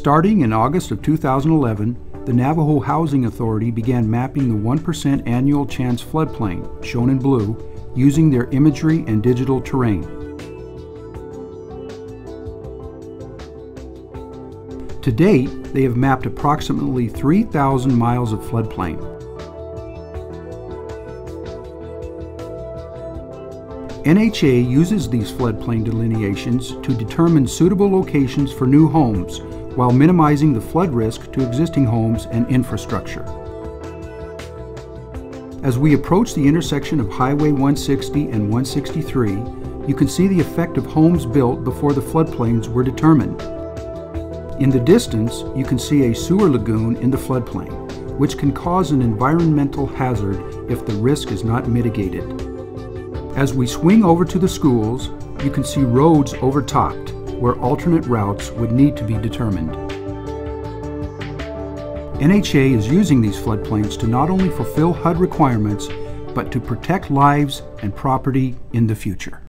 Starting in August of 2011, the Navajo Housing Authority began mapping the 1% annual chance floodplain, shown in blue, using their imagery and digital terrain. To date, they have mapped approximately 3,000 miles of floodplain. NHA uses these floodplain delineations to determine suitable locations for new homes while minimizing the flood risk to existing homes and infrastructure. As we approach the intersection of Highway 160 and 163, you can see the effect of homes built before the floodplains were determined. In the distance, you can see a sewer lagoon in the floodplain, which can cause an environmental hazard if the risk is not mitigated. As we swing over to the schools, you can see roads overtopped, where alternate routes would need to be determined. NHA is using these floodplains to not only fulfill HUD requirements, but to protect lives and property in the future.